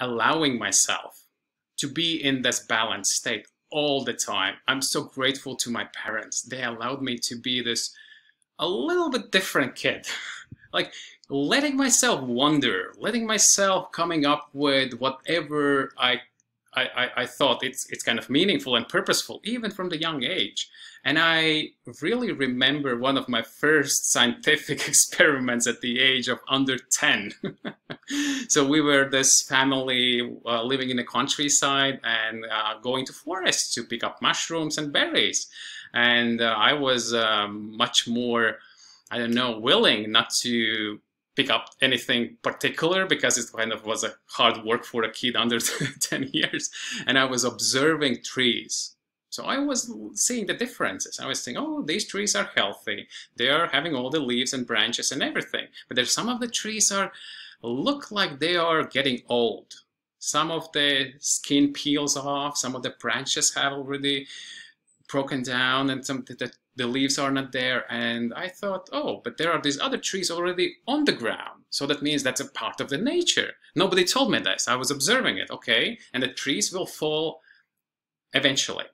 allowing myself to be in this balanced state all the time. I'm so grateful to my parents. They allowed me to be this a little bit different kid. like letting myself wonder, letting myself coming up with whatever I I, I, thought it's it's kind of meaningful and purposeful, even from the young age. And I really remember one of my first scientific experiments at the age of under 10. so we were this family uh, living in the countryside and uh, going to forests to pick up mushrooms and berries. And uh, I was um, much more, I don't know, willing not to pick up anything particular because it kind of was a hard work for a kid under 10 years. And I was observing trees. So I was seeing the differences. I was saying, oh, these trees are healthy. They are having all the leaves and branches and everything. But there's some of the trees are look like they are getting old. Some of the skin peels off. Some of the branches have already broken down and some the, the leaves are not there. And I thought, oh, but there are these other trees already on the ground. So that means that's a part of the nature. Nobody told me this. I was observing it, okay? And the trees will fall eventually.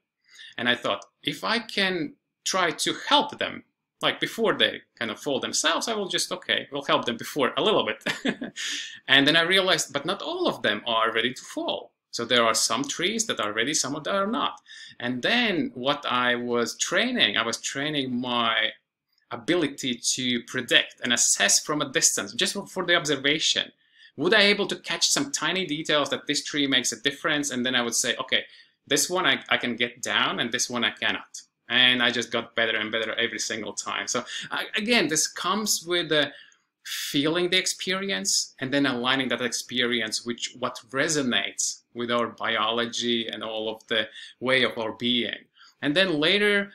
And I thought, if I can try to help them, like before they kind of fall themselves, I will just, okay, we'll help them before a little bit. and then I realized, but not all of them are ready to fall. So there are some trees that are ready, some of them are not. And then what I was training, I was training my ability to predict and assess from a distance, just for the observation. Would I able to catch some tiny details that this tree makes a difference? And then I would say, okay, this one I, I can get down and this one I cannot. And I just got better and better every single time. So again, this comes with the feeling the experience and then aligning that experience with what resonates with our biology and all of the way of our being. And then later,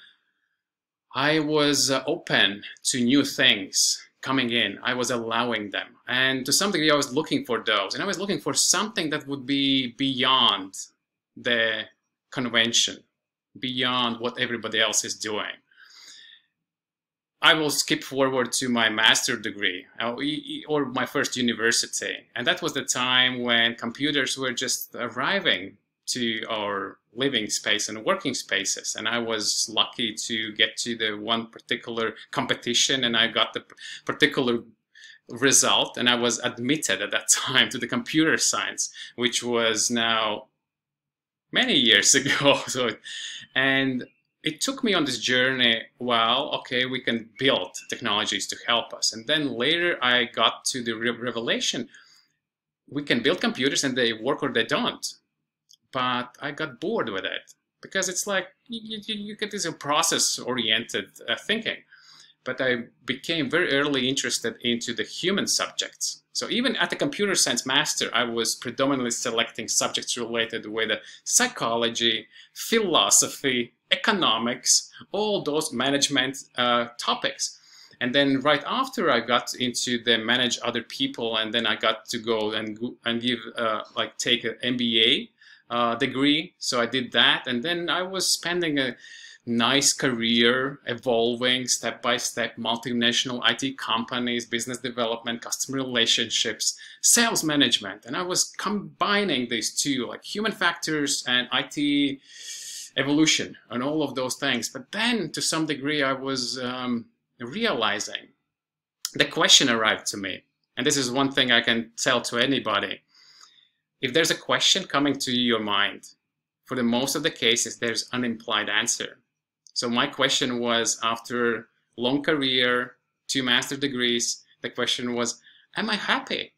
I was uh, open to new things coming in. I was allowing them. And to some degree, I was looking for those. And I was looking for something that would be beyond the convention, beyond what everybody else is doing. I will skip forward to my master degree uh, or my first university. And that was the time when computers were just arriving to our living space and working spaces. And I was lucky to get to the one particular competition and I got the particular result and I was admitted at that time to the computer science, which was now many years ago. So, and it took me on this journey well okay we can build technologies to help us. And then later i got to the revelation we can build computers and they work or they don't. But i got bored with it because it's like you, you, you get this process oriented uh, thinking. But i became very early interested into the human subjects. So even at the computer science master i was predominantly selecting subjects related with psychology philosophy economics, all those management uh, topics. And then right after I got into the manage other people, and then I got to go and and give uh, like take an MBA uh, degree. So I did that, and then I was spending a nice career, evolving step by step, multinational IT companies, business development, customer relationships, sales management, and I was combining these two, like human factors and IT evolution and all of those things. But then, to some degree, I was um, realizing the question arrived to me. And this is one thing I can tell to anybody. If there's a question coming to your mind, for the most of the cases, there's an implied answer. So my question was after long career, two master degrees, the question was, am I happy?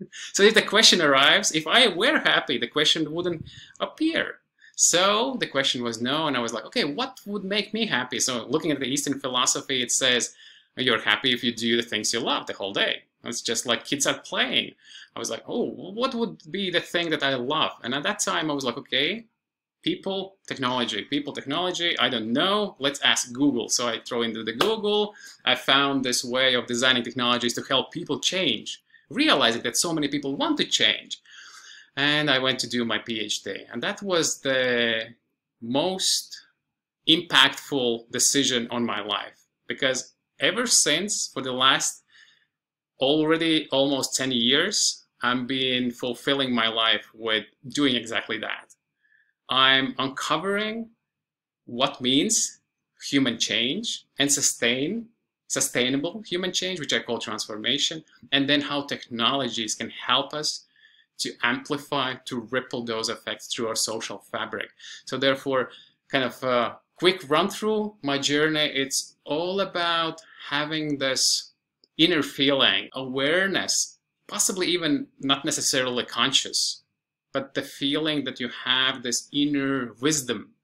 so if the question arrives, if I were happy, the question wouldn't appear. So the question was no, and I was like, okay, what would make me happy? So looking at the Eastern philosophy, it says you're happy if you do the things you love the whole day. It's just like kids are playing. I was like, oh, what would be the thing that I love? And at that time, I was like, okay, people, technology, people, technology, I don't know, let's ask Google. So I throw into the Google, I found this way of designing technologies to help people change, realizing that so many people want to change and I went to do my PhD. And that was the most impactful decision on my life because ever since, for the last already almost 10 years, I'm been fulfilling my life with doing exactly that. I'm uncovering what means human change and sustain sustainable human change, which I call transformation, and then how technologies can help us to amplify, to ripple those effects through our social fabric. So therefore, kind of a quick run through my journey, it's all about having this inner feeling, awareness, possibly even not necessarily conscious, but the feeling that you have this inner wisdom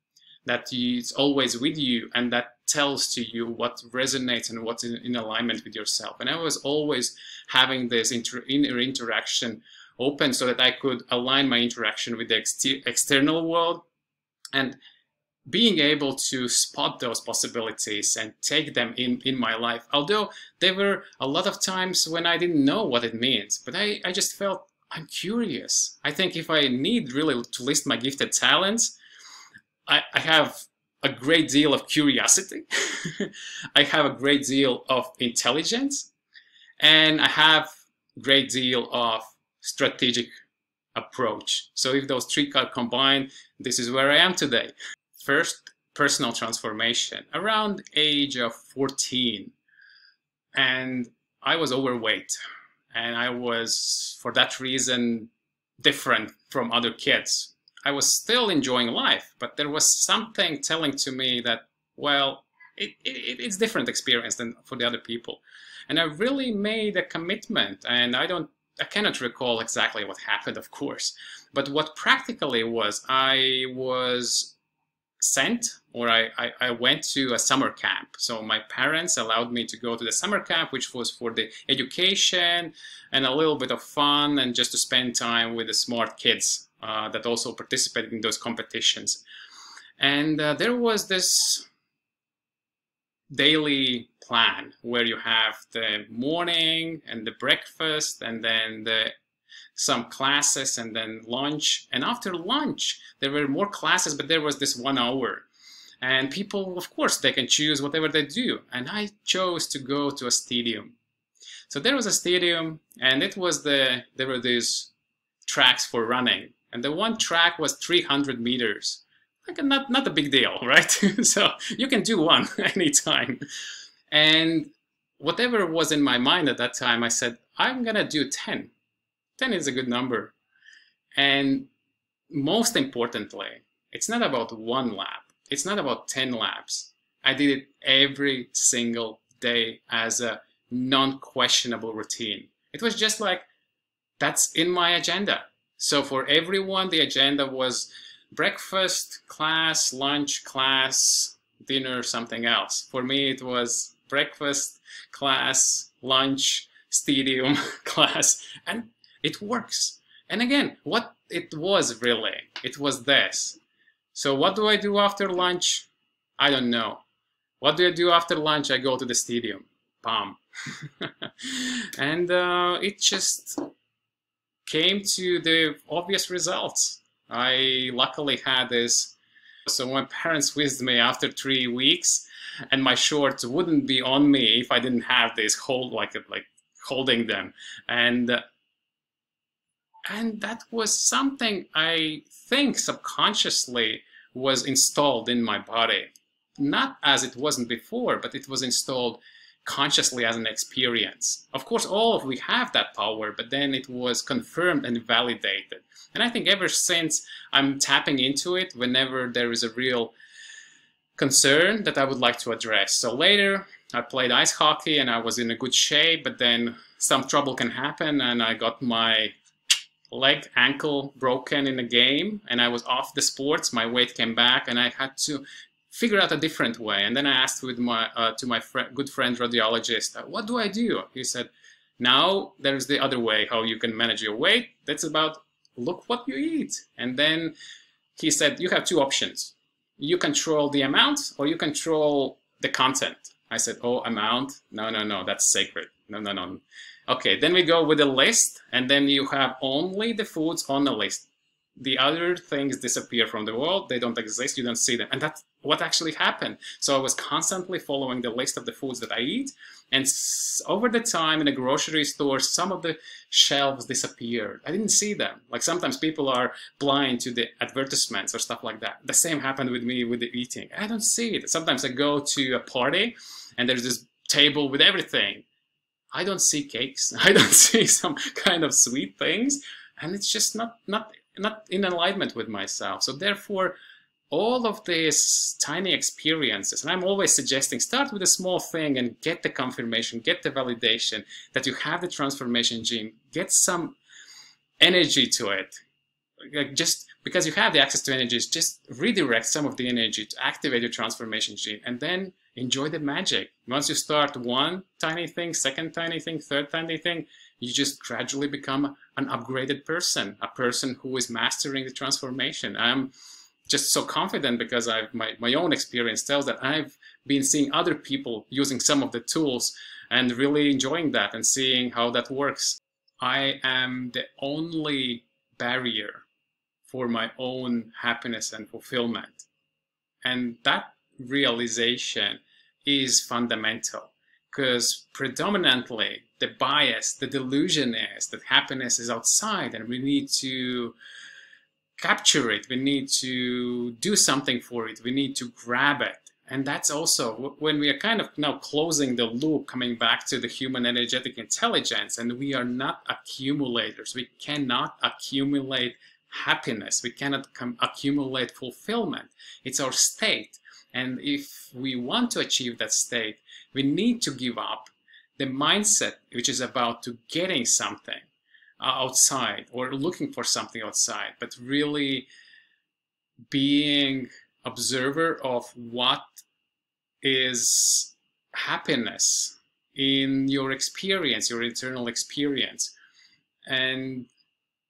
that is always with you and that tells to you what resonates and what's in, in alignment with yourself. And I was always having this inter, inner interaction open so that I could align my interaction with the ex external world and being able to spot those possibilities and take them in, in my life. Although there were a lot of times when I didn't know what it means, but I, I just felt I'm curious. I think if I need really to list my gifted talents, I, I have a great deal of curiosity. I have a great deal of intelligence and I have great deal of strategic approach. So if those three are combined, this is where I am today first personal transformation around age of 14 and I was overweight and I was for that reason different from other kids. I was still enjoying life, but there was something telling to me that, well, it, it, it's different experience than for the other people. And I really made a commitment and I don't, I cannot recall exactly what happened, of course, but what practically was, I was sent or I, I, I, went to a summer camp. So my parents allowed me to go to the summer camp, which was for the education and a little bit of fun and just to spend time with the smart kids uh, that also participated in those competitions. And uh, there was this daily plan where you have the morning and the breakfast and then the some classes and then lunch. And after lunch, there were more classes, but there was this one hour. And people, of course, they can choose whatever they do. And I chose to go to a stadium. So there was a stadium, and it was the there were these tracks for running, and the one track was 300 meters. Like not not a big deal, right? so you can do one anytime. And whatever was in my mind at that time, I said I'm gonna do 10. 10 is a good number. And most importantly, it's not about one lap. It's not about 10 laps. I did it every single day as a non-questionable routine. It was just like, that's in my agenda. So for everyone, the agenda was breakfast, class, lunch, class, dinner, something else. For me, it was breakfast, class, lunch, stadium, class, and it works. And again, what it was really, it was this. So what do I do after lunch? I don't know. What do I do after lunch? I go to the stadium. Bam. and uh, it just came to the obvious results. I luckily had this. So my parents whizzed me after three weeks, and my shorts wouldn't be on me if I didn't have this hold, like like holding them. And and that was something I think subconsciously was installed in my body. Not as it wasn't before, but it was installed consciously as an experience. Of course, all of we have that power, but then it was confirmed and validated. And I think ever since I'm tapping into it whenever there is a real concern that I would like to address. So later, I played ice hockey and I was in a good shape, but then some trouble can happen and I got my leg, ankle broken in a game, and I was off the sports. My weight came back, and I had to figure out a different way. And then I asked with my uh, to my fr good friend radiologist, uh, "What do I do?" He said, "Now there's the other way how you can manage your weight. That's about look what you eat." And then he said, "You have two options. You control the amount, or you control the content." I said, "Oh, amount? No, no, no. That's sacred. No, no, no." Okay, then we go with the list, and then you have only the foods on the list. The other things disappear from the world. They don't exist. You don't see them. And that's what actually happened. So I was constantly following the list of the foods that I eat. And over the time in a grocery store, some of the shelves disappeared. I didn't see them. Like sometimes people are blind to the advertisements or stuff like that. The same happened with me with the eating. I don't see it. Sometimes I go to a party and there's this table with everything. I don't see cakes. I don't see some kind of sweet things. And it's just not, not, not in alignment with myself. So therefore, all of these tiny experiences, and I'm always suggesting start with a small thing and get the confirmation, get the validation that you have the transformation gene, get some energy to it. Like just because you have the access to energies, just redirect some of the energy to activate your transformation gene and then enjoy the magic. Once you start one tiny thing, second tiny thing, third tiny thing, you just gradually become an upgraded person, a person who is mastering the transformation. I'm just so confident because I've my, my own experience tells that I've been seeing other people using some of the tools and really enjoying that and seeing how that works. I am the only barrier for my own happiness and fulfillment. And that realization is fundamental because predominantly the bias, the delusion is that happiness is outside and we need to capture it. We need to do something for it. We need to grab it. And that's also when we are kind of now closing the loop, coming back to the human energetic intelligence, and we are not accumulators. We cannot accumulate happiness. We cannot accumulate fulfillment. It's our state. And if we want to achieve that state, we need to give up the mindset which is about to getting something uh, outside or looking for something outside, but really being observer of what is happiness in your experience, your internal experience, and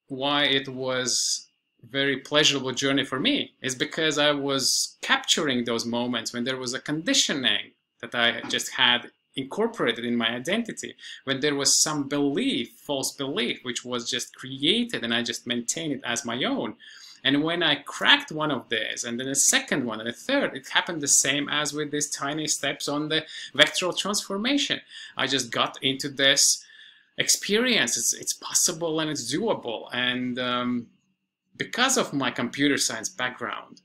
why it was very pleasurable journey for me is because I was capturing those moments when there was a conditioning that I just had incorporated in my identity when there was some belief false belief which was just created and i just maintained it as my own. And when i cracked one of these and then a second one and a third it happened the same as with these tiny steps on the vectoral transformation. I just got into this experience. It's, it's possible and it's doable. And um, because of my computer science background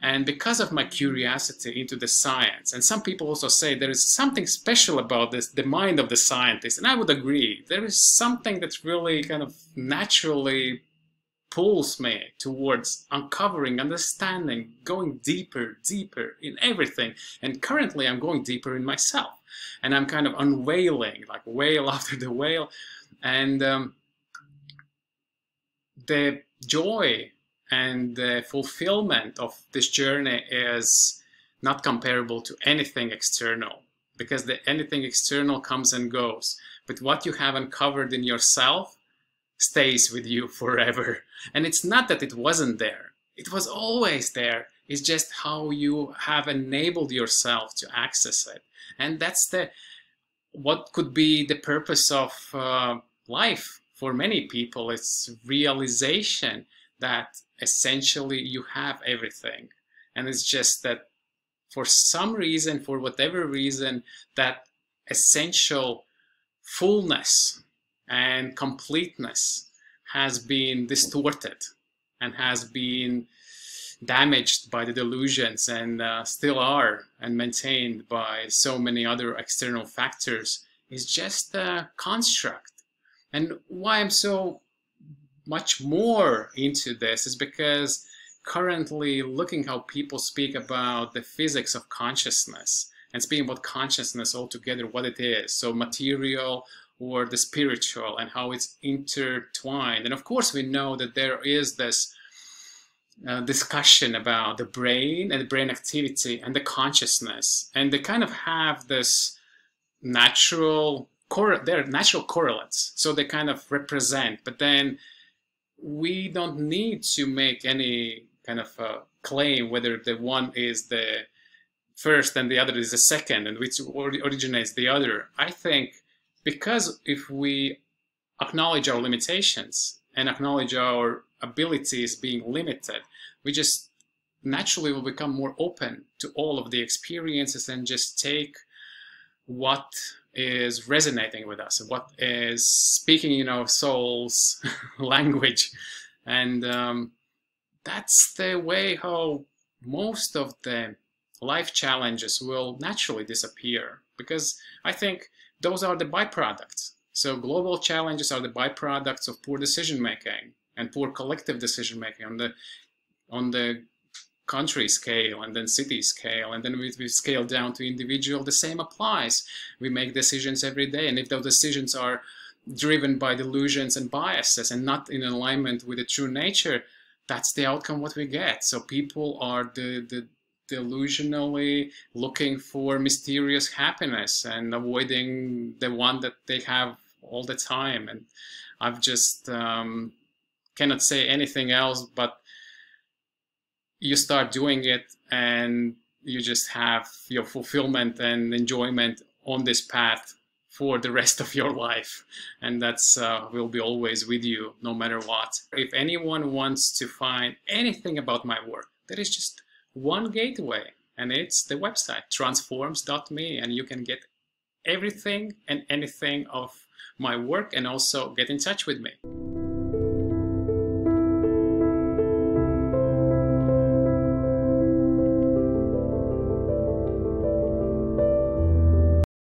and because of my curiosity into the science, and some people also say there is something special about this, the mind of the scientist, and I would agree. There is something that really kind of naturally pulls me towards uncovering, understanding, going deeper, deeper in everything. And currently I'm going deeper in myself. And I'm kind of unveiling, like whale after the whale. And um, the joy and the fulfillment of this journey is not comparable to anything external because the anything external comes and goes. But what you have uncovered in yourself stays with you forever. And it's not that it wasn't there. It was always there. It's just how you have enabled yourself to access it. And that's the what could be the purpose of uh, life for many people it's realization that essentially you have everything. And it's just that for some reason, for whatever reason, that essential fullness and completeness has been distorted and has been damaged by the delusions and uh, still are and maintained by so many other external factors is just a construct. And why I'm so much more into this is because currently looking how people speak about the physics of consciousness and speaking about consciousness altogether, what it is. So material or the spiritual and how it's intertwined. And of course, we know that there is this uh, discussion about the brain and the brain activity and the consciousness. And they kind of have this natural, they're natural correlates. So they kind of represent, but then we don't need to make any kind of uh, claim whether the one is the first and the other is the second and which originates the other. I think because if we acknowledge our limitations and acknowledge our abilities being limited, we just naturally will become more open to all of the experiences and just take what is resonating with us, what is speaking in our soul's language. And um, that's the way how most of the life challenges will naturally disappear because I think those are the byproducts. So global challenges are the byproducts of poor decision making and poor collective decision making on the on the country scale and then city scale and then we, we scale down to individual. The same applies. We make decisions every day and if those decisions are driven by delusions and biases and not in alignment with the true nature that's the outcome what we get. So people are the, the delusionally looking for mysterious happiness and avoiding the one that they have all the time. And i've just um, cannot say anything else but you start doing it and you just have your fulfillment and enjoyment on this path for the rest of your life. And that's uh, will be always with you no matter what. If anyone wants to find anything about my work there is just one gateway and it's the website transforms.me and you can get everything and anything of my work and also get in touch with me